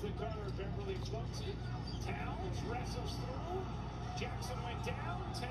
finds the cutter. Beverly floats it. Towns wrestles through. Jackson went down.